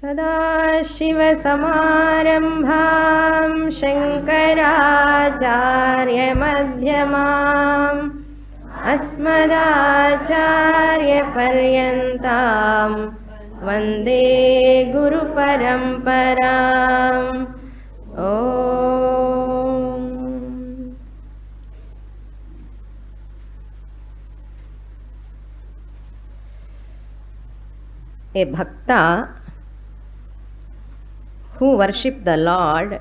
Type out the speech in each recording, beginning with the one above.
सदाशिवसमारम्भां शङ्कराचार्यमध्यमाम् अस्मदाचार्यपर्यन्तां वन्दे गुरुपरम्पराम् ॐ a bhakta who worship the Lord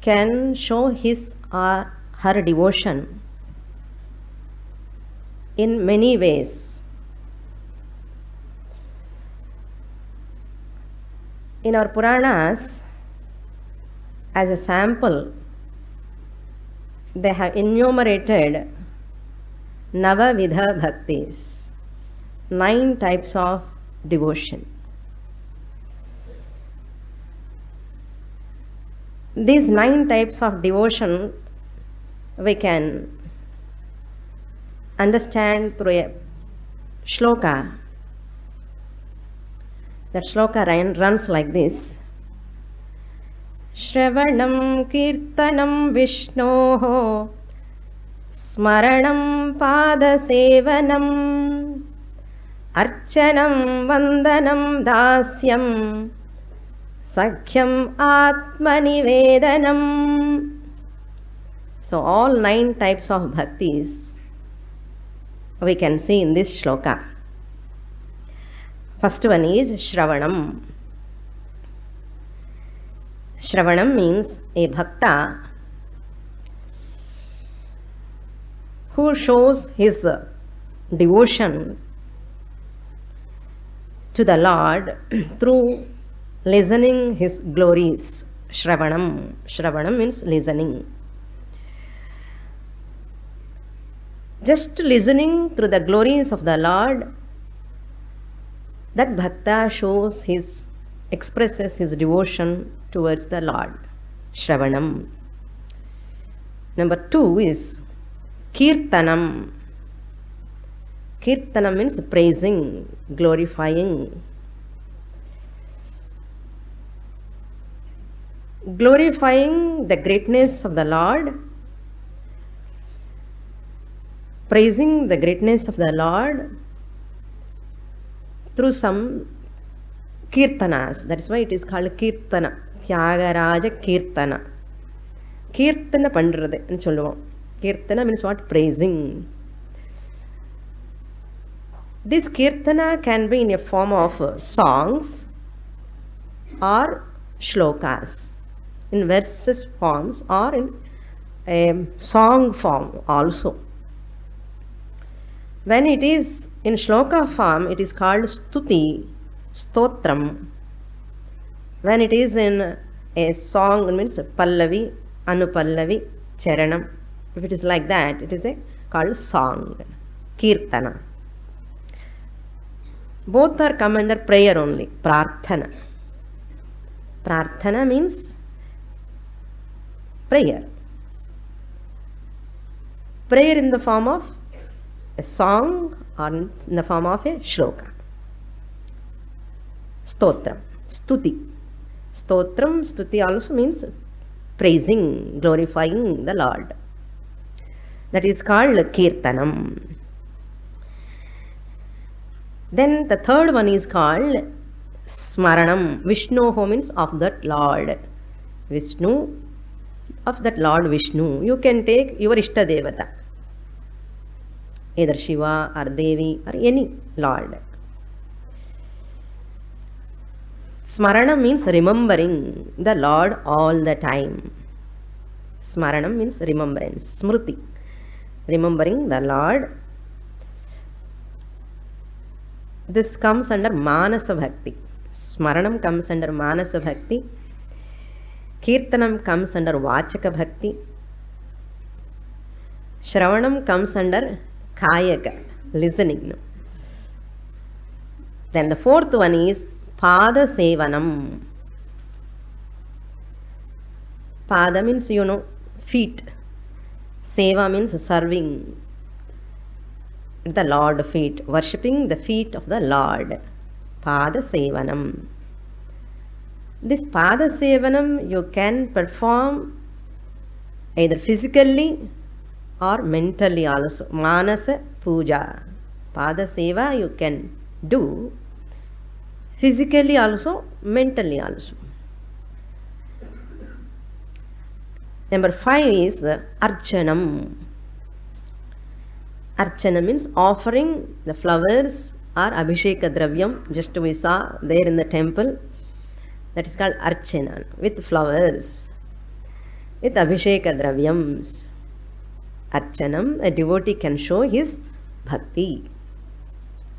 can show his or her devotion in many ways. In our Puranas, as a sample, they have enumerated Navavidha Bhaktis, nine types of devotion. These nine types of devotion we can understand through a shloka. That shloka run- runs like this श्रवणं कीर्तनं विष्णोः स्मरणं पादसेवनम् अर्चनं वन्दनं दास्यं Sakhyam Atmanivedanam. So all nine types of bhaktis we can see in this shloka. First one is Shravanam. Shravanam means a bhakta who shows his devotion to the Lord through listening his glories. Shravanam. Shravanam means listening. Just listening through the glories of the Lord, that bhakta shows his expresses his devotion towards the Lord. Shravanam. Number two is Kirtanam. Kirtanam means praising, glorifying. Glorifying the greatness of the Lord, praising the greatness of the Lord through some kirtanas. That is why it is called kirtana. Thyagaraja Keerthana கீர்த்தனை பண்ணுறதுன்னு சொல்லுவோம் Keerthana means what praising this kirtana can be in a form of uh, songs or shlokas in verses forms or in a song form also. When it is in shloka form it is called stuti stotram. When it is in a song it means pallavi anupallavi charanam. If it is like that it is a called song kirtana. Both are come under prayer only prarthana. Prarthana means prayer. Prayer in the form of a song or in the form of a shloka. Stotram stuti. Stotram stuti also means praising glorifying the lord. That is called kirtanam. Then the third one is called smaranam. Vishnu means of that lord. Vishnu of that lord vishnu you can take your ishta devata either shiva or devi or any lord Smarana means remembering the Lord all the time. Smaranam means remembrance, smriti. Remembering the Lord. This comes under Manasa Bhakti. Smaranam comes under Manasa Bhakti. Kirtanam comes under Vachaka Bhakti. Shravanam comes under Kayaka, listening. Then the fourth one is Pada Sevanam. Pada means, you know, feet. Seva means serving. the Lord feet, worshipping the feet of the Lord. Pada Sevanam. This Pada Sevanam you can perform either physically or mentally also. Manasa Puja. Pada Seva you can do physically also, mentally also. Number five is Archanam. Archana means offering the flowers or Abhisheka Dravyam, just we saw there in the temple. That is called Archana, with flowers, with Abhisheka Dravyams. Archanam, a devotee can show his bhakti,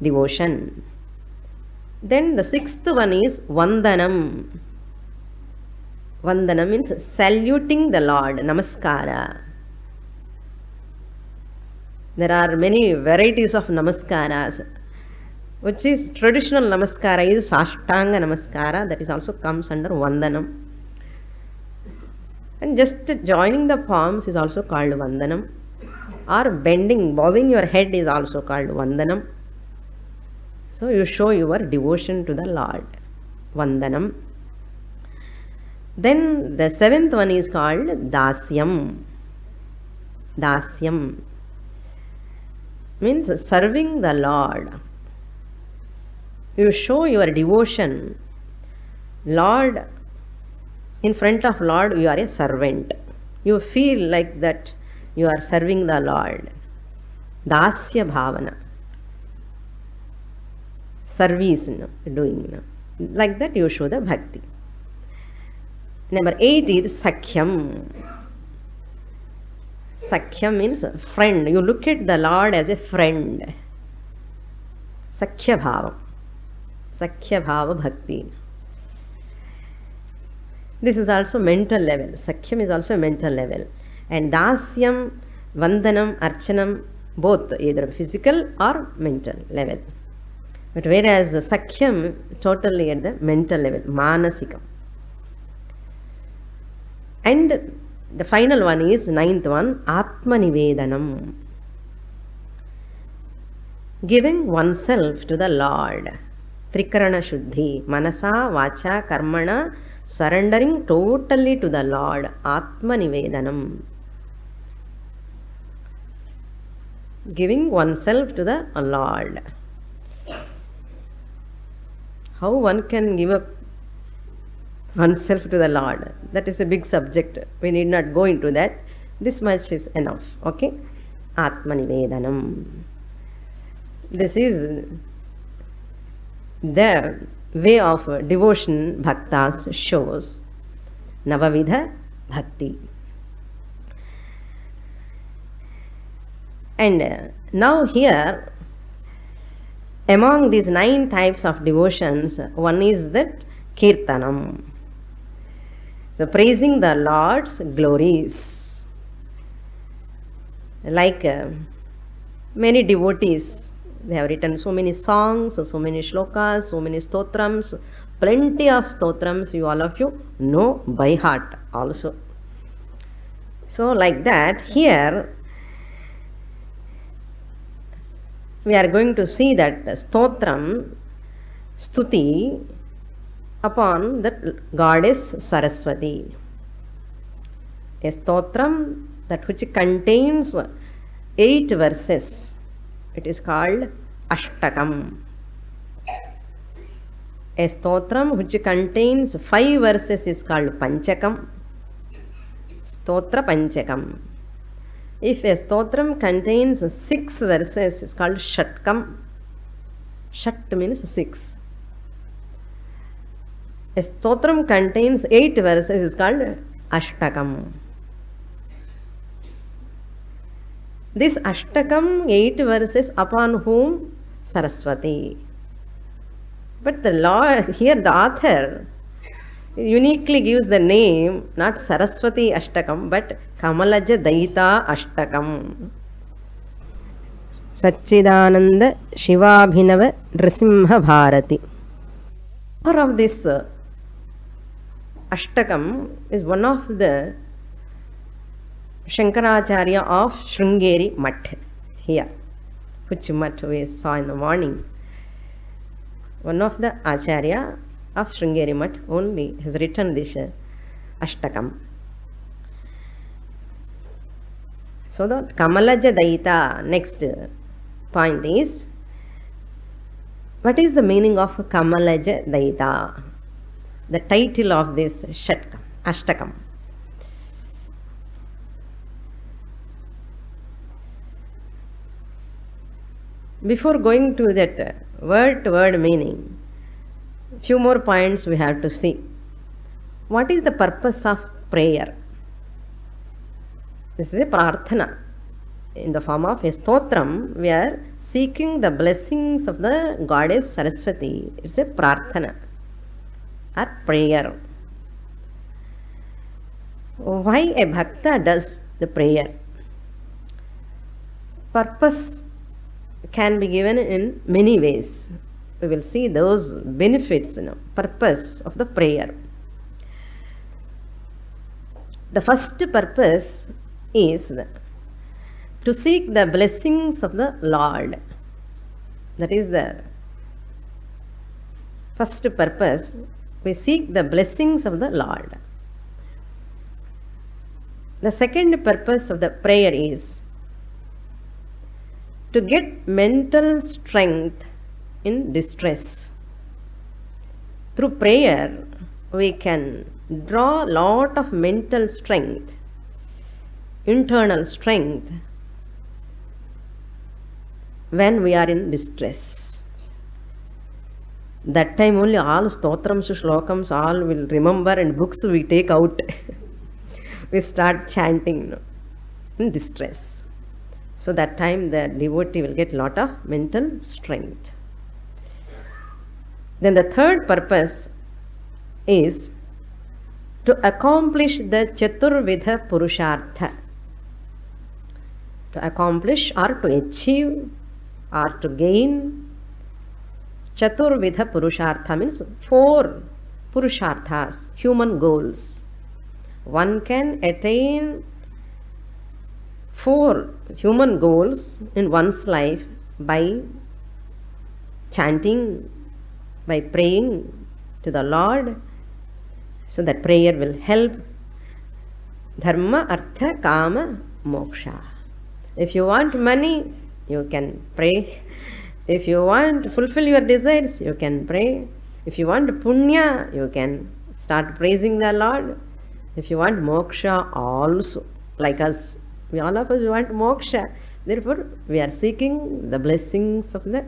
devotion. Then the sixth one is Vandanam. Vandana means saluting the Lord, Namaskara. There are many varieties of Namaskaras. Which is traditional Namaskara is Sashtanga Namaskara, that is also comes under Vandanam. And just joining the palms is also called Vandanam. Or bending, bowing your head is also called Vandanam. So you show your devotion to the Lord. Vandanam. Then the seventh one is called Dasyam. Dasyam means serving the Lord. You show your devotion. Lord, in front of Lord, you are a servant. You feel like that you are serving the Lord. Dasya bhavana. Service doing. Like that you show the bhakti. Number eight is Sakhyam. Sakhyam means friend. You look at the Lord as a friend. Sakhya bhava. Sakhya bhava bhakti. This is also mental level. Sakhyam is also mental level. And Dasyam, Vandanam, Archanam, both either physical or mental level. But whereas Sakhyam totally at the mental level, Manasikam. And the final one is ninth one, Atmanivedanam. Giving oneself to the Lord. Trikarana Shuddhi. Manasa, Vacha, Karmana. Surrendering totally to the Lord. Atmanivedanam. Giving oneself to the Lord. How one can give up oneself to the Lord. That is a big subject. We need not go into that. This much is enough. Okay? Atmanivedanam. This is the way of devotion bhaktas shows. Navavidha bhakti. And uh, now here, among these nine types of devotions, one is that kirtanam. So, praising the Lord's glories. Like uh, many devotees, they have written so many songs, so many shlokas, so many stotrams, plenty of stotrams, you all of you know by heart also. So, like that, here we are going to see that stotram, stuti, upon the goddess Saraswati. A stotram that which contains eight verses. It is called Ashtakam. A stotram which contains five verses is called Panchakam. Stotra Panchakam. If a stotram contains six verses, it's called Shatkam. Shat means six. A stotram contains eight verses is called Ashtakam. Gives the name not Saraswati Ashtakam but Kamalaja Daita Ashtakam. Satchidananda Shivabhinava Nrisimha Bharati. Author of this uh, Ashtakam is one of the Shankaracharya of Sringeri Math here, which much we saw in the morning. One of the Acharya of Sringeri Mutt only has written this uh, Ashtakam. So the Kamalaja Daita next point is what is the meaning of Kamalaja Daita? The title of this Shatkam, Ashtakam. Before going to that word to word meaning, few more points we have to see. What is the purpose of prayer? This is a prarthana. In the form of a stotram, we are seeking the blessings of the goddess Saraswati. It's a prarthana or prayer. Why a bhakta does the prayer? Purpose can be given in many ways. We will see those benefits, you know, purpose of the prayer. The first purpose is to seek the blessings of the Lord. That is the first purpose. We seek the blessings of the Lord. The second purpose of the prayer is to get mental strength in distress. Through prayer, we can draw a lot of mental strength, internal strength when we are in distress. That time only all stotrams, shlokams, all will remember and books we take out. we start chanting in distress. So that time the devotee will get lot of mental strength. Then the third purpose is to accomplish the Chaturvidha Purushartha. To accomplish or to achieve or to gain Chaturvidha Purushartha means four Purusharthas, human goals. One can attain four human goals in one's life by chanting, by praying to the Lord. So that prayer will help dharma, artha, kama, moksha. If you want money, you can pray. If you want to fulfill your desires, you can pray. If you want punya, you can start praising the Lord. If you want moksha also, like us, we all of us want moksha. Therefore, we are seeking the blessings of the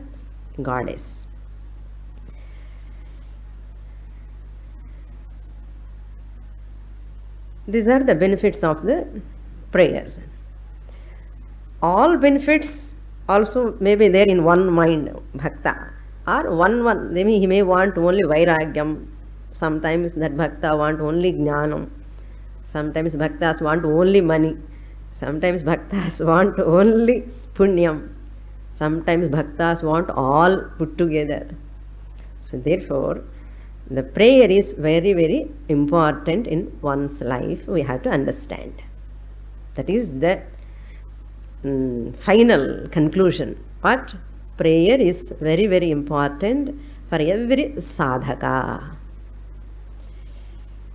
goddess. These are the benefits of the prayers. All benefits also may be there in one mind, bhakta. Or one one, maybe he may want only vairagyam. Sometimes that bhakta want only jnanam. Sometimes bhaktas want only money. Sometimes bhaktas want only punyam. Sometimes bhaktas want all put together. So therefore, the prayer is very, very important in one's life. We have to understand. That is the mm, final conclusion. But prayer is very, very important for every sadhaka.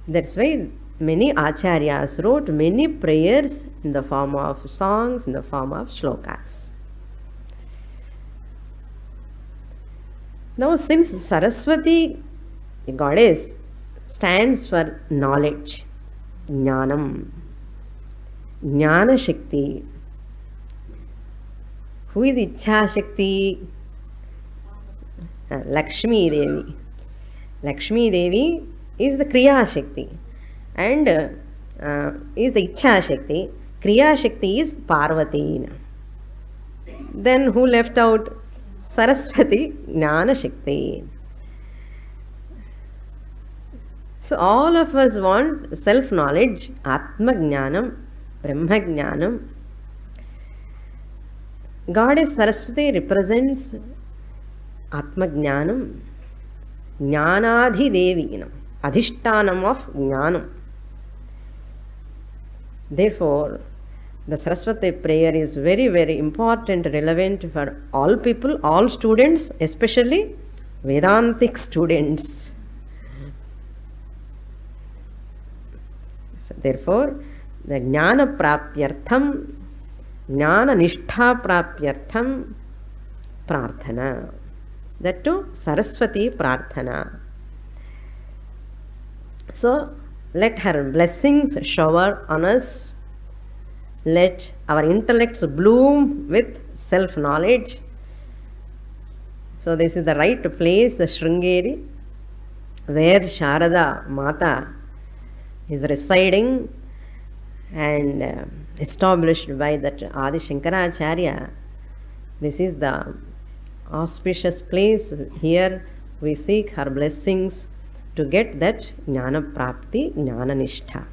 That's why many acharyas wrote many prayers in the form of songs, in the form of shlokas. Now, since Saraswati the goddess stands for knowledge, jnanam, jnana shakti. Who is Ichha Shakti? Uh, Lakshmi Devi. Lakshmi Devi is the Kriya Shakti and uh, uh, is the Ichha Shakti. Kriya Shakti is Parvati. Then who left out? Saraswati Jnana Shakti. So all of us want self knowledge, Atma Jnanam, Brahma Jnanam. Goddess Saraswati represents Atma Jnanam, Jnanadhi Devi, you know, Adhishtanam of Jnanam. Therefore, the Saraswati prayer is very, very important, relevant for all people, all students, especially Vedantic students. So therefore, the Jnana Prapyartham, Jnana Nishtha Prapyartham, Prarthana. That too, Saraswati Prarthana. So, let her blessings shower on us. Let our intellects bloom with self knowledge. So, this is the right place, the Sringeri, where Sharada Mata is residing and uh, established by that Adi Shankaracharya. This is the auspicious place. Here we seek her blessings to get that Jnana Prapti, Jnana Nishtha.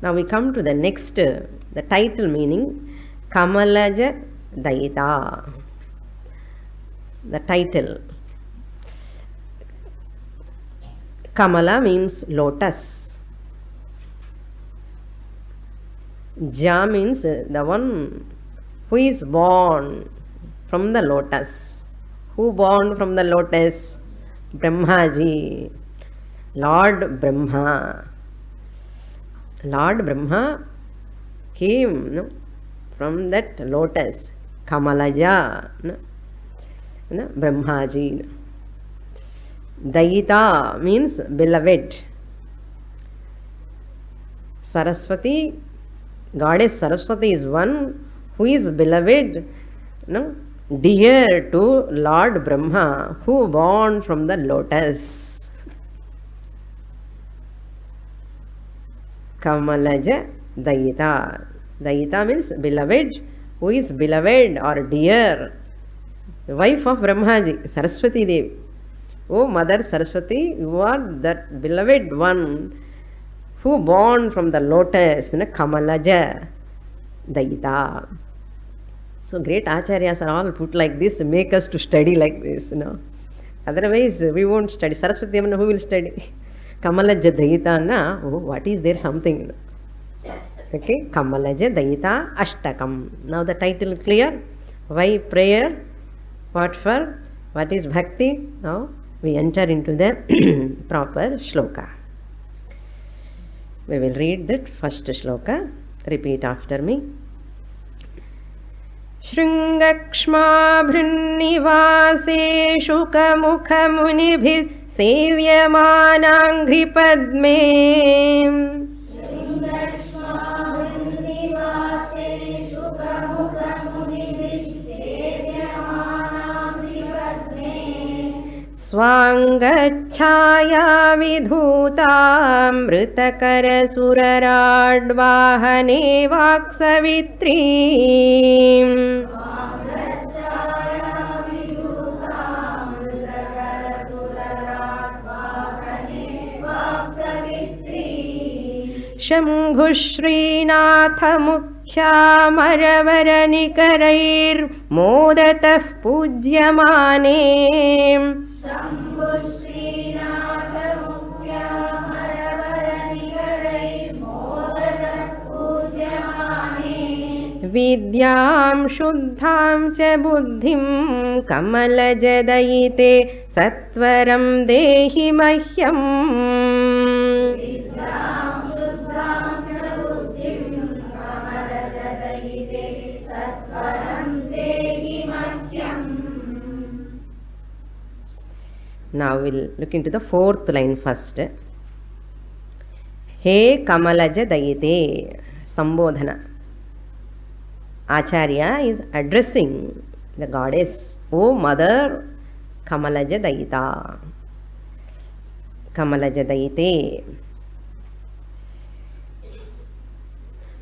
Now we come to the next, uh, the title meaning Kamalaja Daita. The title. Kamala means lotus. Ja means uh, the one who is born from the lotus. Who born from the lotus? Brahmaji. Lord Brahma lord Brahma came from that lotus Kamalaja Brahmaji dayita means beloved Saraswati goddess Saraswati is one who is beloved dear to lord Brahma who born from the lotus Kamalaja Daita. Daita means beloved, who is beloved or dear. Wife of Brahmaji, Saraswati Devi. Oh, Mother Saraswati, you are that beloved one who born from the lotus, you know, Kamalaja Daita. So great acharyas are all put like this, make us to study like this, you know. Otherwise, we won't study. Saraswati, who will study? Kamalaja dayita ಅನ್ನ what is there something okay Kamalaja dayita Ashtakam ನಾವು the title clear why prayer what for what is bhakti ನಾವು we enter into the proper shloka. We will read that first shloka. Repeat after me. शृङ्गक्ष्माभृन्निवासेषु कमुखमुनिभिः सेव्यमानाङ्घ्रिपद्मे। स्वाङ्गच्छायाविधूतामृतकरसुरराड्वाहने वाक्सवित्री। शम्भुश्रीनाथमुख्यामरवरनिकरैर्मोदतः पूज्यमाने विद्यां शुद्धां च बुद्धिं कमलजदयिते सत्वरं देहि मह्यम् Now we'll look into the fourth line first. Hey Kamalaja Dayite Sambodhana. Acharya is addressing the goddess, O Mother Kamalaja Dayita. Kamalaja Dayite.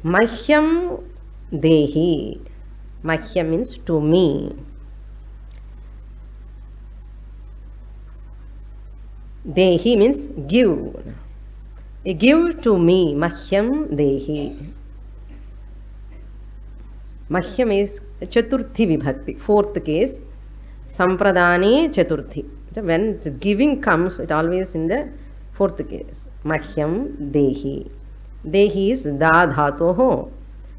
Mahyam Dehi. Mahyam means to me. Dehi means give. Give to me. Mahyam Dehi. Mahyam is Chaturthi Vibhakti, fourth case. Sampradani Chaturthi. So when giving comes, it always in the fourth case. Mahyam Dehi. Dehi is Da Dhatoho.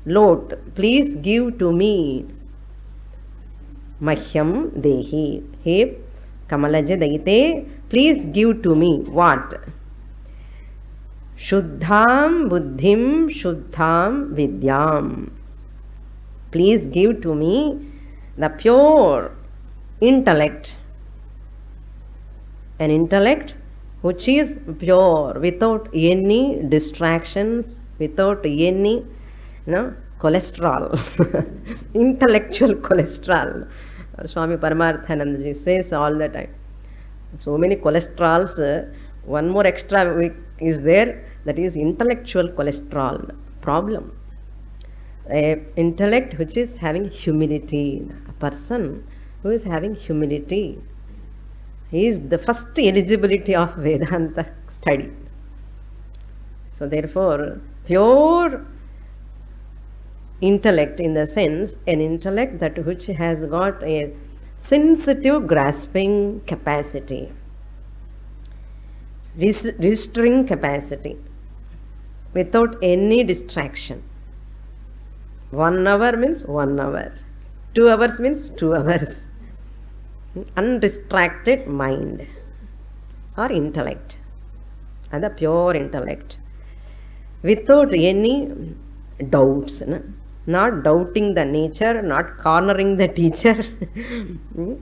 Lot, please give to me. Mahyam Dehi. Hey, Kamalaja Daite, please give to me. What? Shuddham Buddhim Shuddham Vidyam. Please give to me the pure intellect. An intellect which is pure without any distractions, without any you know, cholesterol, intellectual cholesterol. Swami Paramarthanandaji says all the time. So many cholesterols, uh, one more extra is there, that is intellectual cholesterol problem. A intellect which is having humility, a person who is having humility, he is the first eligibility of Vedanta study. So therefore, pure intellect in the sense an intellect that which has got a sensitive grasping capacity res- registering capacity without any distraction. One hour means one hour. Two hours means two hours. Undistracted mind or intellect. And the pure intellect. Without any doubts no? Not doubting the nature not cornering the teacher. Hmm?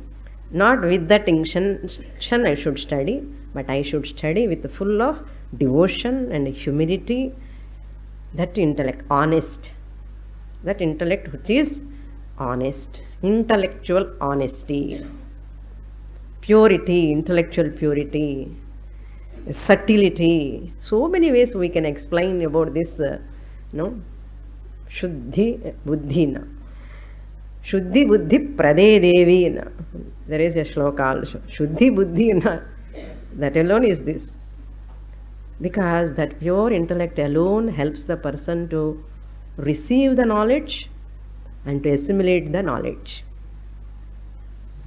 not with that intention i should study but i should study with full of devotion and humility. That intellect honest. That intellect which is honest intellectual honesty. Purity intellectual purity. Subtlety. So many ways we can explain about this uh, no? shuddhi shuddhi prade devi na there is a shloka also shuddhi buddhi na that alone is this. Because that pure intellect alone helps the person to receive the knowledge and to assimilate the knowledge.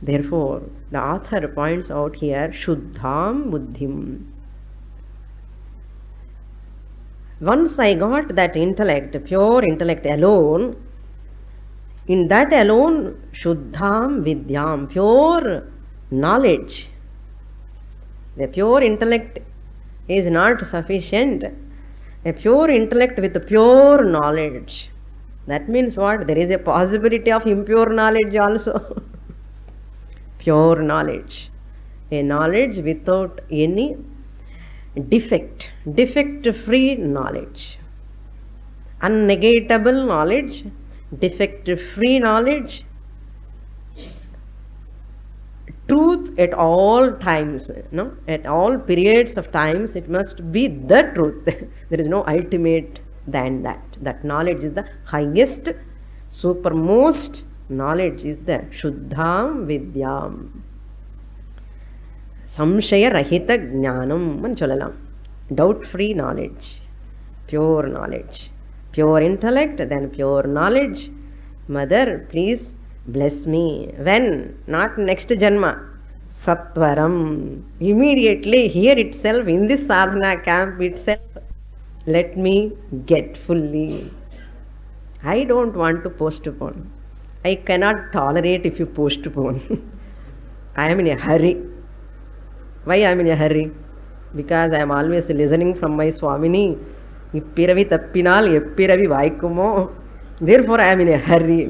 Therefore the author points out here shuddham buddhim once I got that intellect, pure intellect alone, in that alone, Shuddham Vidyam, pure knowledge. The pure intellect is not sufficient. A pure intellect with pure knowledge. That means what? There is a possibility of impure knowledge also. pure knowledge. A knowledge without any defect, defect free knowledge, unnegatable knowledge, defect free knowledge, truth at all times, no, at all periods of times, it must be the truth. there is no ultimate than that. That knowledge is the highest, supermost knowledge is the Shuddham Vidyam. சம்சய ரஹித ஞானம்னு சொல்லலாம் doubt free knowledge pure knowledge pure intellect then pure knowledge mother please bless me when not next ஜென்மா satvaram immediately here itself in this sadhana camp it self let me get fully. I don't want to postpone. I cannot tolerate if you postpone. I am in a hurry. Why I am in a hurry? Because I am always listening from my Swamini. இப்பிறவி தப்பினால் எப்பிறவி வாய்க்குமோ therefore I am in a hurry.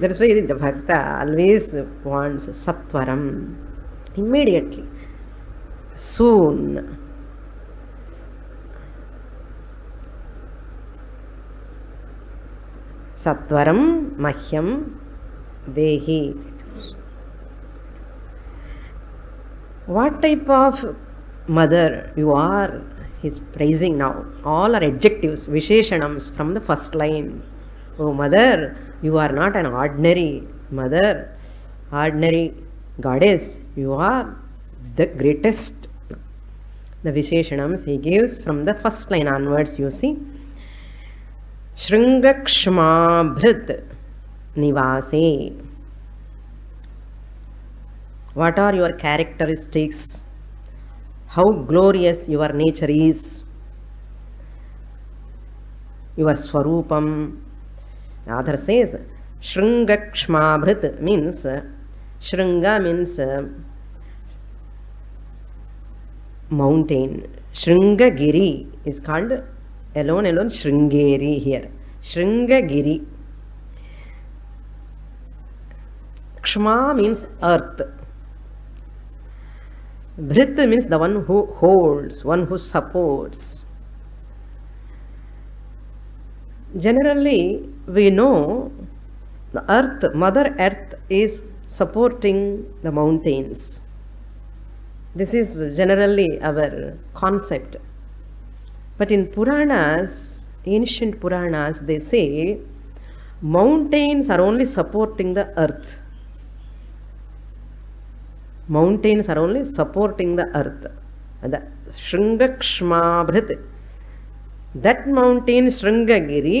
That's why the Bhakta always wants Sattvaram. Immediately. Soon. Sattvaram Mahyam Dehi. What type of mother you are? He's praising now. All are adjectives, Visheshanams from the first line. Oh, mother, you are not an ordinary mother, ordinary goddess. You are the greatest. The Visheshanams he gives from the first line onwards, you see. Shringakshmabhrit Nivase. What are your characteristics? How glorious your nature is. your Swarupam. The author says, Shringakshmabhrit means, Shringa means mountain. Shringagiri is called alone, alone Shringeri here. Shringagiri. Kshma means earth. Bhrit means the one who holds, one who supports. Generally, we know the earth, Mother Earth, is supporting the mountains. This is generally our concept. But in Puranas, ancient Puranas, they say mountains are only supporting the earth mountains are only supporting the earth. The Shringakshmabhrit. That mountain Shringagiri,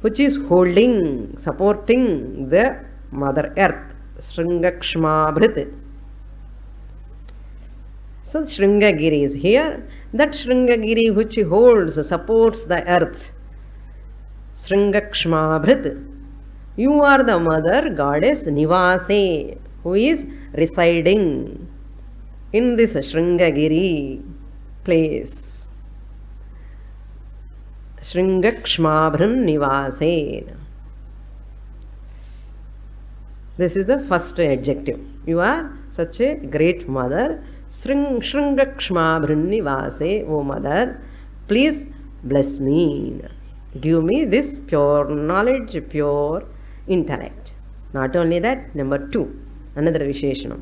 which is holding, supporting the Mother Earth. Shringakshmabhrit. So Shringagiri is here. That Shringagiri which holds, supports the earth. Shringakshmabhrit. You are the mother goddess Nivase who is residing in this Shringagiri place. Shringakshmabhran Nivasen. This is the first adjective. You are such a great mother. Shring, Shringakshmabhran Nivase, O mother, please bless me. Give me this pure knowledge, pure intellect. Not only that, number two, another Visheshanam.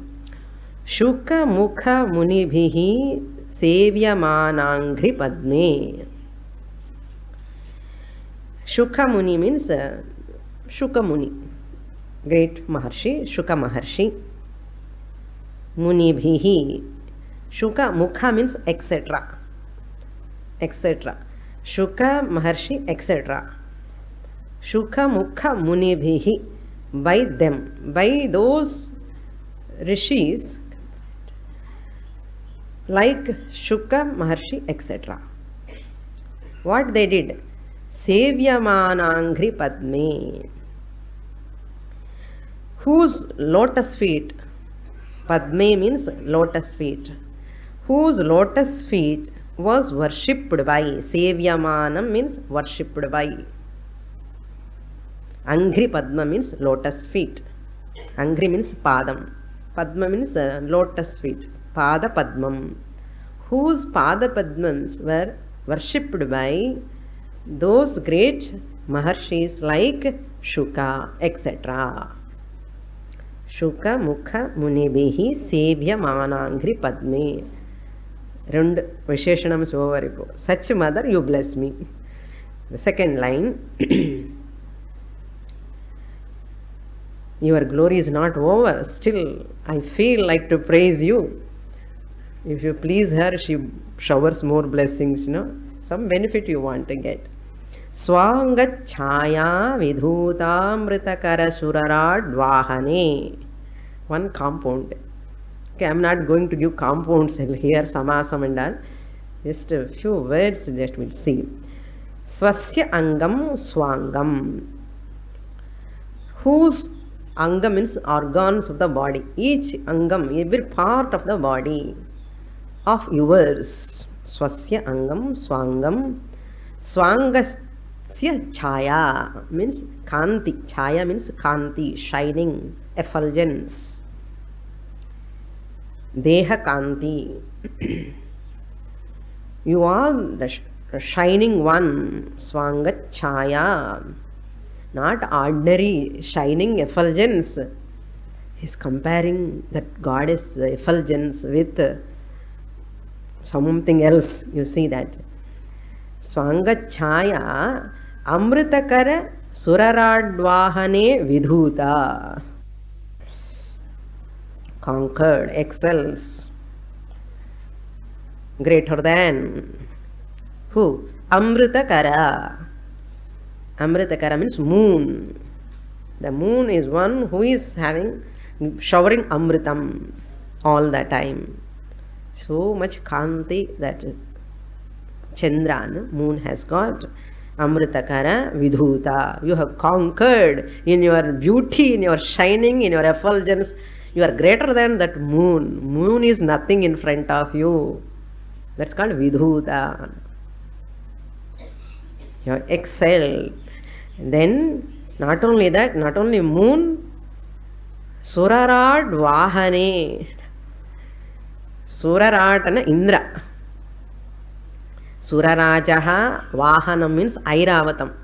Shuka Mukha Munibhihi Sevyamanaangri Padme. Shuka Muni means uh, Shuka Muni, great Maharshi, Shuka Maharshi. Munibhihi. Shuka Mukha means etc. rishis like Shuka Maharshi, etc. What they did? Sevyamanangri Padme. Whose lotus feet, Padme means lotus feet, whose lotus feet was worshipped by, Sevyamanam means worshipped by. Angri Padma means lotus feet. Angri means Padam. Padma means uh, lotus feet. Pada Padmam. Whose Pada Padmams were worshipped by those great Maharshis like Shuka, etc. Shuka, Mukha, Munibihi, Sevyamanaangri Padme. రెండు విశేషణమ్స్ over ఇప్పుడు such mother you bless me the second line Your glory is not over. Still, I feel like to praise you. If you please her, she showers more blessings, you know. Some benefit you want to get. Swangachaya vidhutamritakara surarad One compound. Okay, I'm not going to give compounds here, samasam and all. Just a few words that we'll see. Swasya angam swangam. Anga means organs of the body. Each angam, every part of the body of yours. Swasya angam, swangam. Swangasya chaya means kanti. Chaya means kanti, shining, effulgence. Deha kanti. you are the shining one. Swanga chaya not ordinary shining effulgence. He's comparing that goddess effulgence with something else. You see that. Swangachaya Amritakara Suraradvahane Vidhuta. Conquered, excels. Greater than. Who? Amritakara. Amritakara means moon. The moon is one who is having showering amritam all the time. So much kanti that Chandran, moon has got, Amritakara Vidhuta. You have conquered in your beauty, in your shining, in your effulgence. You are greater than that moon. Moon is nothing in front of you. That's called Vidhuta. You have excelled. Then, not only that, not only moon, Surarad Vahane. Surarad and Indra. Surarajaha Vahanam means Airavatam.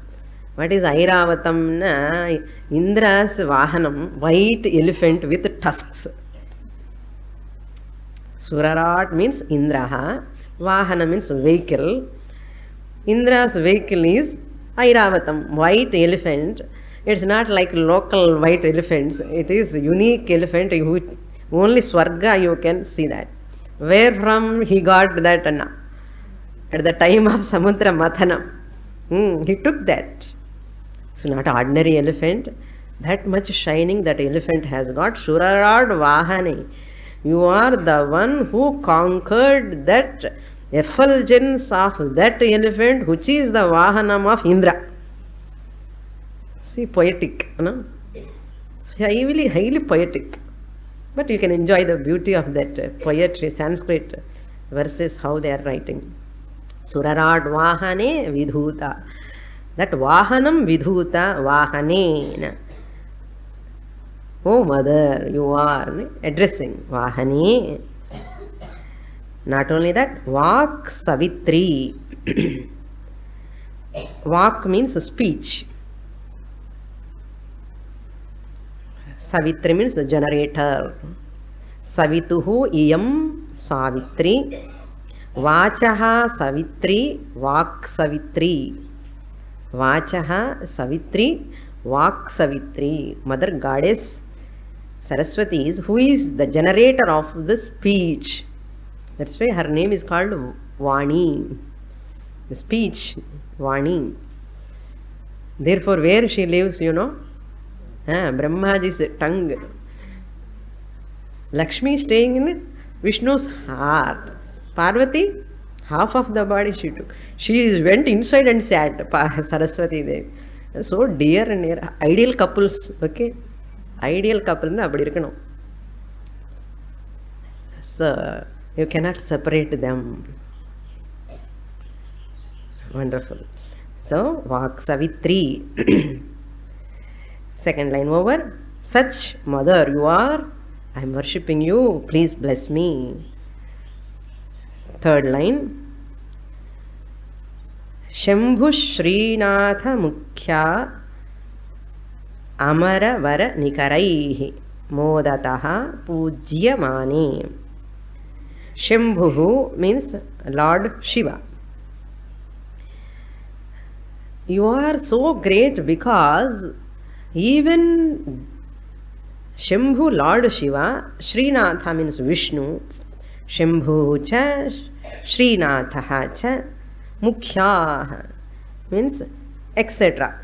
What is Airavatam? Na, Indra's Vahanam, white elephant with tusks. Surarat means Indraha. Vahana means vehicle. Indra's vehicle is Airavatam, white elephant. It's not like local white elephants. It is unique elephant. who- Only Swarga you can see that. Where from he got that? Anna? At the time of Samudra Mathanam. Hmm, he took that. So not ordinary elephant. That much shining that elephant has got. Surarad Vahani. You are the one who conquered that effulgence of that elephant, which is the Vahanam of Indra. See, poetic, no? Highly, highly poetic. But you can enjoy the beauty of that poetry, Sanskrit verses, how they are writing. Surarad Vahane Vidhuta. That Vahanam Vidhuta Vahanena. Oh mother, you are addressing Vahane. Not only that, Vak Savitri. Vak means speech. Savitri means generator. Savituhu iyam Savitri. Vachaha Savitri, Vak Savitri. Vachaha Savitri, Vak Savitri. Mother Goddess Saraswati is who is the generator of the speech. That's why her name is called Vani. The speech, Vani. Therefore, where she lives, you know, ah, Brahmaji's tongue. Lakshmi staying in Vishnu's heart. Parvati, half of the body she took. She is, went inside and sat, Saraswati Devi. So dear and near, ideal couples, okay? Ideal couple, na, abdi irukkanum. So, you cannot separate them wonderful so vak savitri second line over such mother you are i am worshipping you please bless me third line Shambhu Shrinath मुख्या अमरवर निकरैः मोदतः पूज्यमाने शंभुः means lord shiva you are so great because even shambhu lord shiva srinatha means vishnu shambhu cha srinatha cha mukhyaah means etc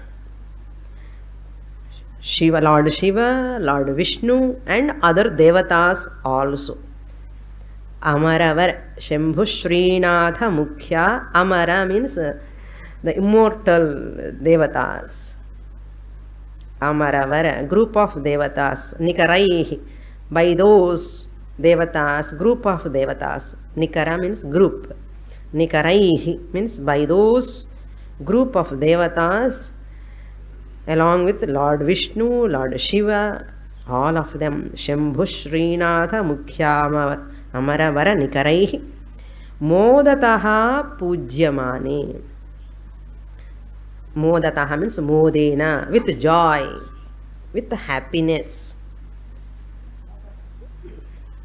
Shiva, Lord Shiva, Lord Vishnu, and other devatas also. Uh, by those devatas, group of devatas. Nikara means group. Nikaraihi means by those group of devatas along with Lord Vishnu, Lord Shiva, all of them, Shambhu Srinatha Mukhyama Amaravara Nikaraihi, Modataha Pujyamane. Modataha means Modena, with joy, with happiness.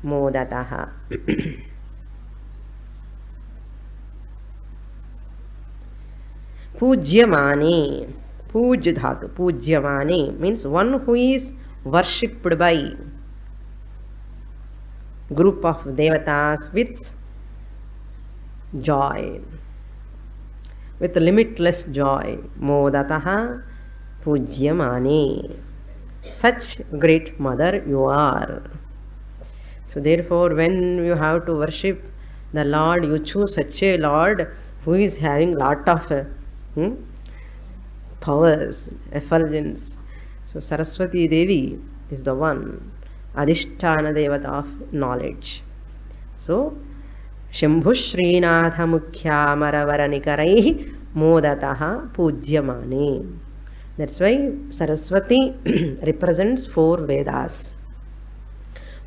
Modataha. Pujyamane. Puj dhatu, pujyamane means one who is worshipped by group of devatas with joy, with limitless joy. Modataha pujyamane. Such great mother you are. So therefore, when you have to worship the Lord, you choose such a Lord who is having lot of uh, hmm, powers, effulgence. So Saraswati Devi is the one, Adhisthana Devata of knowledge. So Shambhu Srinath Mukhyamaravaranikaraihi Modataha Pujyamane. That's why Saraswati represents four Vedas.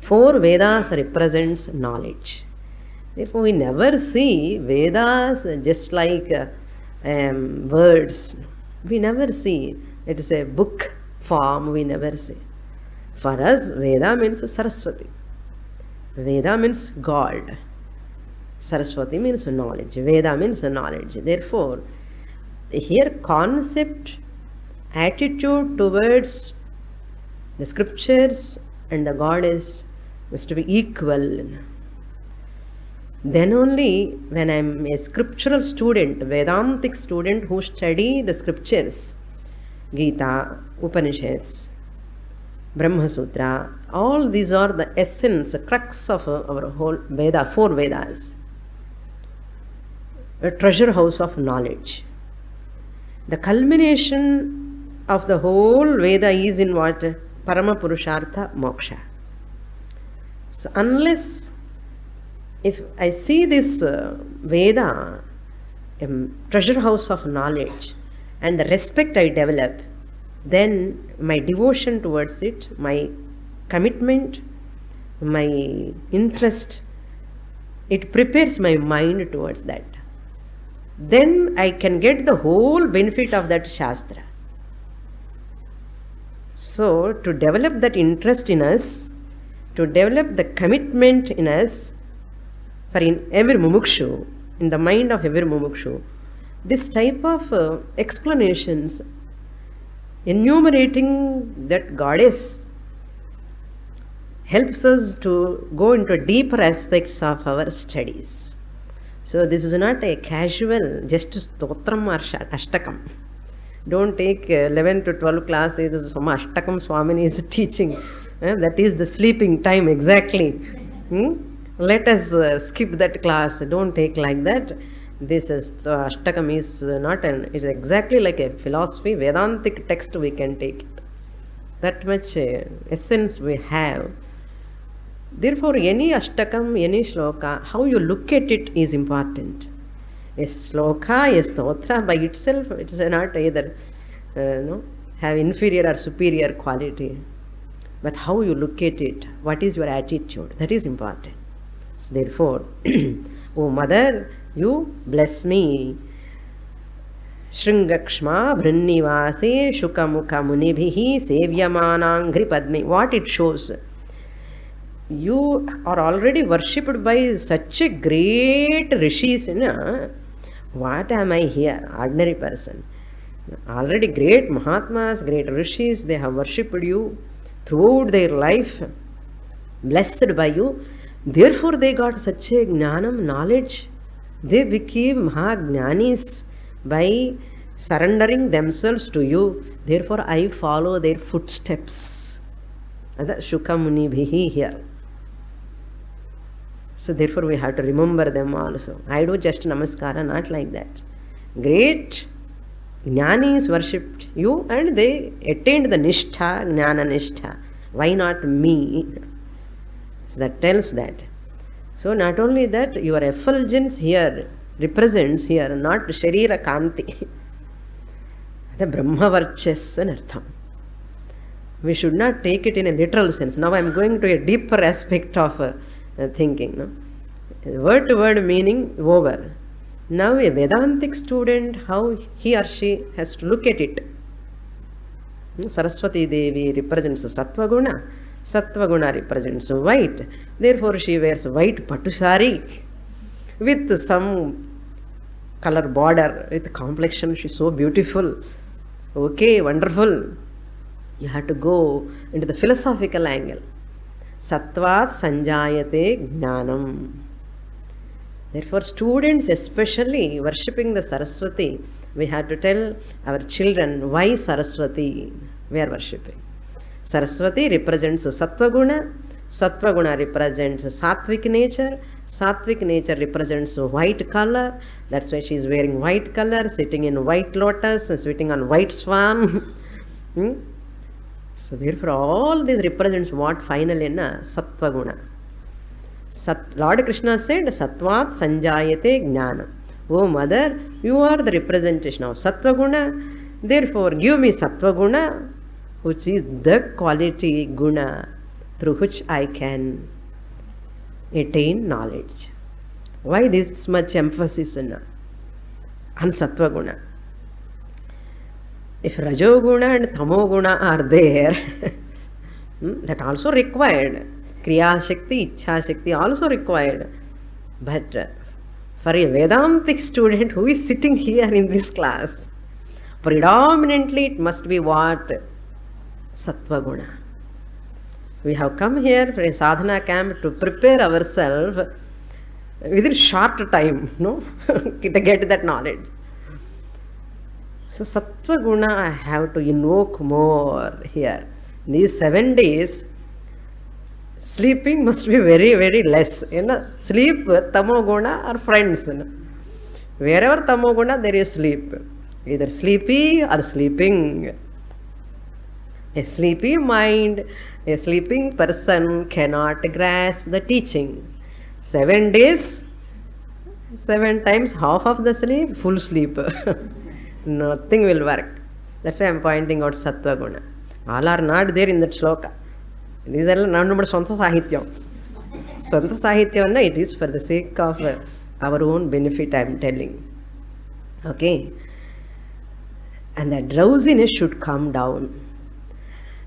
Four Vedas represents knowledge. Therefore, we never see Vedas just like uh, um, words. We never see it is a book form, we never see. For us, Veda means Saraswati. Veda means God. Saraswati means knowledge. Veda means knowledge. Therefore, here concept, attitude towards the scriptures and the God is to be equal. Then only when I'm a scriptural student, Vedantic student who study the scriptures, Gita, Upanishads, Brahma Sutra, all these are the essence, the crux of our whole Veda, four Vedas. A treasure house of knowledge. The culmination of the whole Veda is in what? Parama Purushartha Moksha. So, unless if I see this uh, Veda, a treasure house of knowledge, and the respect I develop, then my devotion towards it, my commitment, my interest, it prepares my mind towards that. Then I can get the whole benefit of that Shastra. So, to develop that interest in us, to develop the commitment in us, for in every mumukshu, in the mind of every mumukshu, this type of uh, explanations enumerating that goddess helps us to go into deeper aspects of our studies. So this is not a casual, just stotram or ashtakam. Don't take uh, 11 to 12 classes, some ashtakam Swamini is teaching. Uh, that is the sleeping time exactly. Hmm? Let us uh, skip that class. Don't take like that. This is the Ashtakam is not an. It's exactly like a philosophy, Vedantic text. We can take it. That much uh, essence we have. Therefore, any Ashtakam, any Shloka, how you look at it is important. A Shloka, a Stotra by itself, it is not either uh, no, have inferior or superior quality. But how you look at it, what is your attitude, that is important. So therefore, O mother, you bless me श्रृंगक्ष्मा भृन्निवासे शुक मुख मुनि सेव्यमानांघ्रिपद्मी what it shows you are already worshipped by such a great rishis in what am I here ordinary person already great mahatma great rishis they have worshipped you throughout their life blessed by you therefore they got such a ज्ञानम knowledge They became Mahajnanis by surrendering themselves to you. Therefore, I follow their footsteps. That's Shukamunibhihi here. So, therefore, we have to remember them also. I do just namaskara, not like that. Great Jnanis worshipped you and they attained the Nishtha, Jnana Nishtha. Why not me? So that tells that. So not only that, your effulgence here represents here not Sharira Kanti. the Brahma Varchas an artham. We should not take it in a literal sense. Now I am going to a deeper aspect of uh, uh, thinking. No? Word to word meaning over. Now a Vedantic student, how he or she has to look at it. Saraswati Devi represents Sattva Guna. Sattva Guna represents white. Therefore she wears white pattu sari with some color border, with complexion. She's so beautiful. Okay, wonderful. You have to go into the philosophical angle. Sattvat sanjayate jnanam. Therefore, students, especially worshipping the Saraswati, we have to tell our children why Saraswati we are worshipping. Sattva Guna, Sattva guna represents sattvic nature. Sattvic nature represents white color. That's why she is wearing white color, sitting in white lotus, sitting on white swan. Hmm? So therefore, all this represents what finally na sattva guna. Sat, Lord Krishna said, Sattvat Sanjayate Jnana. Oh mother, you are the representation of Sattva Guna. Therefore, give me Sattva Guna, which is the quality Guna through which I can attain knowledge. Why this much emphasis on, on Sattva Guna? If Rajoguna and Tamoguna are there, that also required. Kriya Shakti, Ichha Shakti also required. But uh, for a Vedantic student who is sitting here in this class, predominantly it must be what? Sattva Guna. We have come here for a sadhana camp to prepare ourselves within short time, no, to get that knowledge. So Sattva Guna I have to invoke more here. In These seven days, sleeping must be very, very less. You know, sleep, Tamo Guna are friends. You know. Wherever Tamo Guna, there is sleep. Either sleepy or sleeping. A sleepy mind, a sleeping person cannot grasp the teaching. Seven days, seven times half of the sleep, full sleep. Nothing will work. That's why I'm pointing out Sattva Guna. All are not there in that shloka. These are not our Swanta Sahityam. Swanta Sahityam, it is for the sake of our own benefit, I'm telling. Okay? And that drowsiness should come down.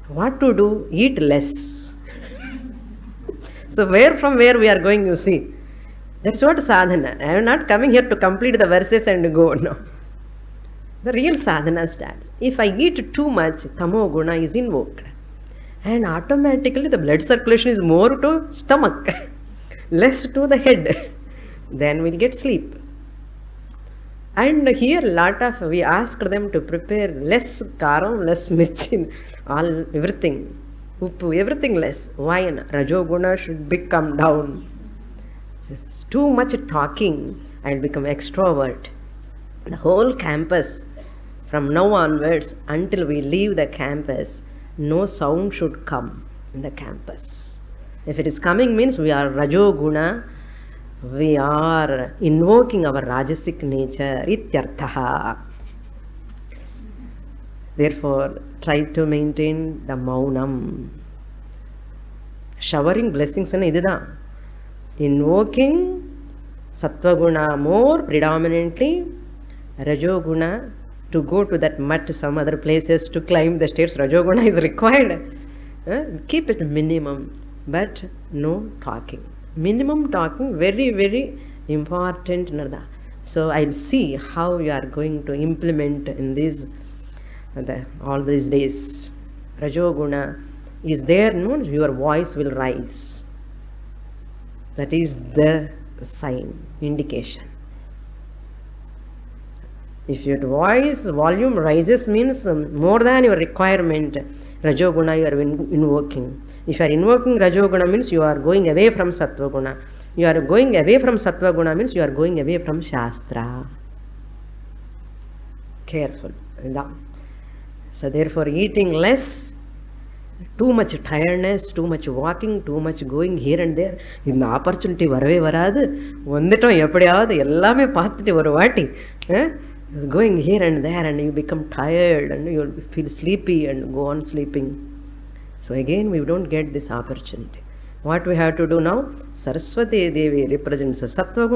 What to do? Eat less. so, where from where we are going, you see? That's what sadhana. I am not coming here to complete the verses and go. No. The real sadhana starts. If I eat too much, tamo guna is invoked. And automatically the blood circulation is more to stomach, less to the head. Then we'll get sleep. And here lot of we asked them to prepare less karam, less mirchin, all everything, everything less. Why? Rajoguna should become down. It's Too much talking and become extrovert. The whole campus, from now onwards until we leave the campus, no sound should come in the campus. If it is coming means we are Rajoguna, we are invoking our rajasic nature ityarthaha therefore try to maintain the maunam showering blessings ன்னு இதுதான் invoking sattva more predominantly rajoguna to go to that mutt some other places to climb the stairs rajoguna is required Uh, keep it minimum but no talking minimum talking very very important nada so i'll see how you are going to implement in these the, all these days. Rajoguna is there no? Your voice will rise. That is the sign indication. If your voice volume rises means um, more than your requirement rajoguna you are in- invoking if you are invoking rajoguna means you are going away from sattvaguna you are going away from sattvaguna means you are going away from shastra careful Now, so therefore eating less too much tiredness too much walking too much going here and there இந்த opportunity வரவே வராது வந்துட்டோம் எப்படியாவது எல்லாமே பார்த்துட்டு ஒரு வாட்டி going here and there and you become tired and you feel sleepy and go on sleeping so again we don't get this opportunity what we have to do now saraswati devi represents sattva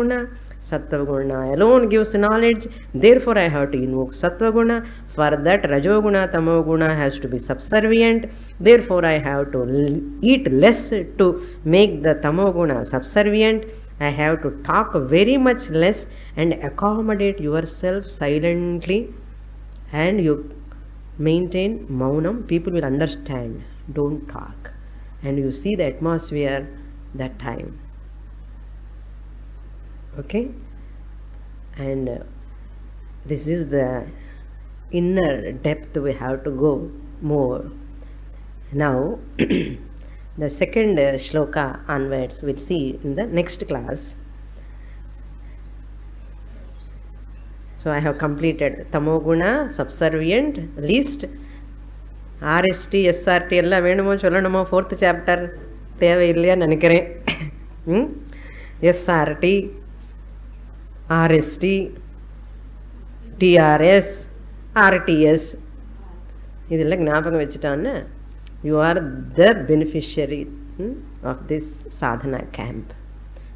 Sattva alone gives knowledge, therefore I have to invoke Sattva For that, Rajoguna, Tamoguna has to be subservient, therefore I have to eat less to make the Tamoguna subservient. I have to talk very much less and accommodate yourself silently and you maintain maunam. People will understand. Don't talk. And you see the atmosphere that time okay and uh, this is the inner depth we have to go more now The second uh, shloka onwards we'll see in the next class. So I have completed Tamoguna, subservient, list. RST SRT எல்லாம் வேணுமோ சொல்லணுமோ fourth chapter தேவையில்லையான்னு நினைக்கிறேன். ம்? SRT RST TRS RTS இதெல்லாம் ஞாபகம் வச்சுட்டான்னு you are the beneficiary of this sadhana camp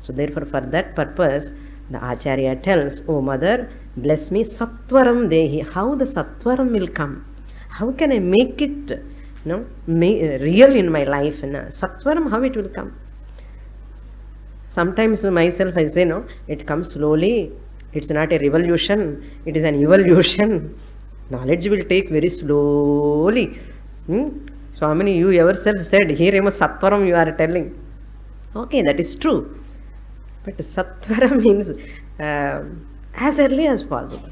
so therefore for that purpose the acharya tells oh mother bless me sattvaram dehi. How the sattvaram will come? How can i make it you know ma- real in my life? And sattvaram how it will come? Sometimes myself i say no it comes slowly. It's not a revolution. It is an evolution. Knowledge will take very slowly. Hmm? swamini you yourself said here am a sattvaram you are telling. Okay that is true. But satvara means uh, as early as possible.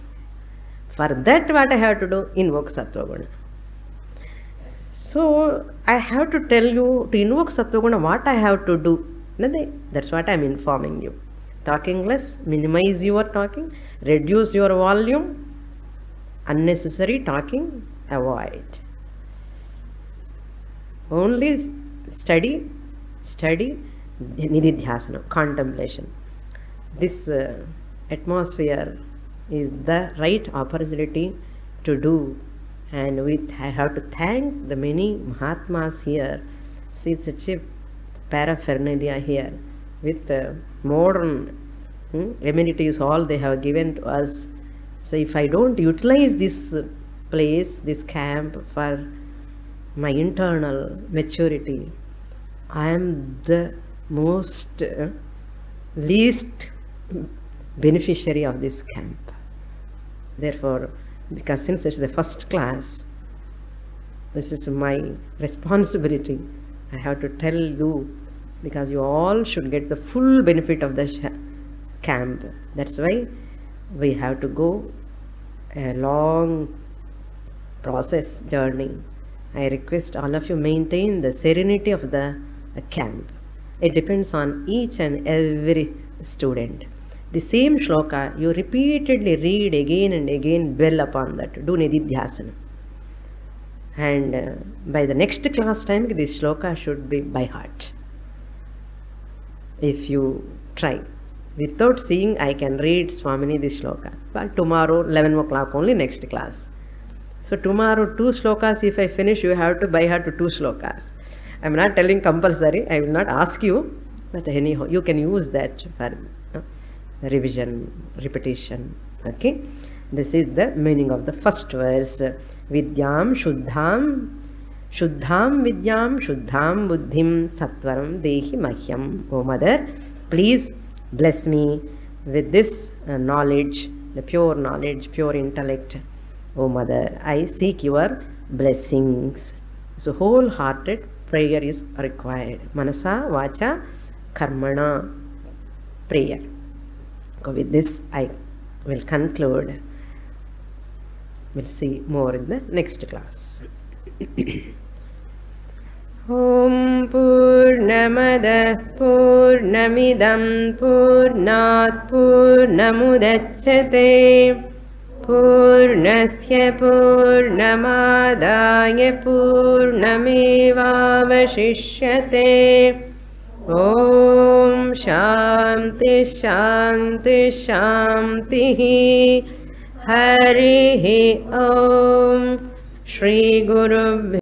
For that, what I have to do? Invoke Sattva So, I have to tell you to invoke Sattva what I have to do. That's what I am informing you. Talking less, minimize your talking, reduce your volume, unnecessary talking, avoid. Only study, study, nididhyasana, contemplation. This uh, atmosphere is the right opportunity to do, and we have to thank the many Mahatmas here. See, such a paraphernalia here with uh, modern hmm, amenities, all they have given to us. So, if I don't utilize this place, this camp for my internal maturity, I am the most uh, least beneficiary of this camp. Therefore, because since it's the first class, this is my responsibility. I have to tell you because you all should get the full benefit of the camp. That's why we have to go a long process journey. I request all of you maintain the serenity of the camp. It depends on each and every student. The same shloka you repeatedly read again and again, dwell upon that, do nididhyasana. And uh, by the next class time, this shloka should be by heart. If you try. Without seeing, I can read Swamini this shloka. But tomorrow, 11 o'clock only, next class. So tomorrow, two shlokas, if I finish, you have to by heart two shlokas. I'm not telling compulsory, I will not ask you, but anyhow, you can use that for revision, repetition. Okay? This is the meaning of the first verse. Vidyam Shuddham Shuddham Vidyam Shuddham Buddhim Sattvaram Dehi Mahyam. O Mother, please bless me with this uh, knowledge, the pure knowledge, pure intellect. O Mother, I seek your blessings. So wholehearted prayer is required. Manasa, Vacha, Karmana prayer. With this, I will conclude. We'll see more in the next class. ॐ पूर्णमदः पूर्णमिदं पूर्णात् पूर्णमुदच्छते पूर्णस्य पूर्णमादाय पूर्णमेवावशिष्यते ॐ शान्ति शान्ति शान्तिः। हरिः ॐ श्रीगुरुभ्यो